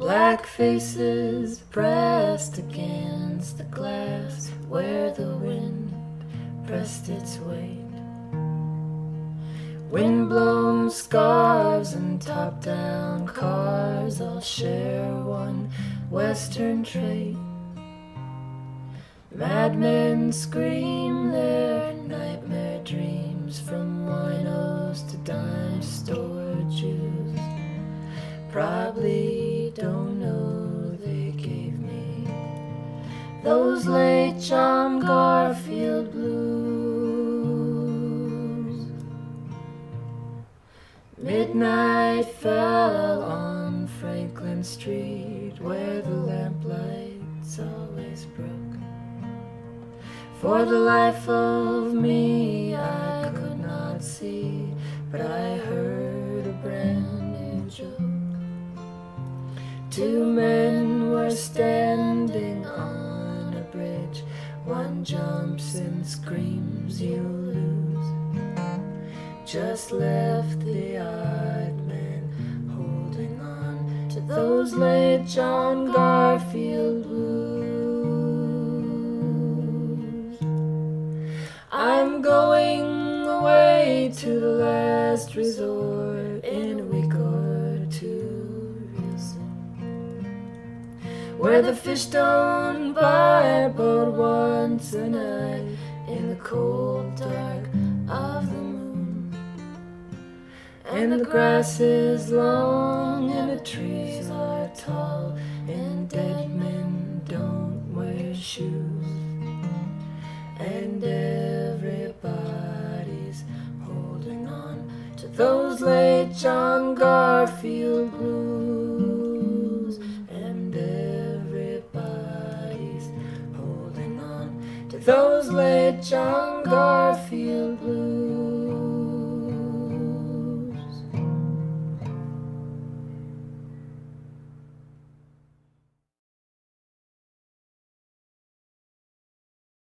Black faces pressed against the glass where the wind pressed its weight. Windblown scarves and top down cars all share one western trait. Madmen scream their nightmare dreams from winos to dime store Jews. Probably those late John Garfield blues. Midnight fell on Franklin Street where the lamplights always broke. For the life of me, I could not see, but I heard a brand new joke. Two men were standing screams, you lose. Just left the odd man holding on to those late John Garfield blues. I'm going away to the last resort in a week or two. Where the fish don't bite but once a night cold dark of the moon. And the grass is long and the trees are tall and dead men don't wear shoes. And everybody's holding on to those late John Garfield blues. Those late John Garfield blues.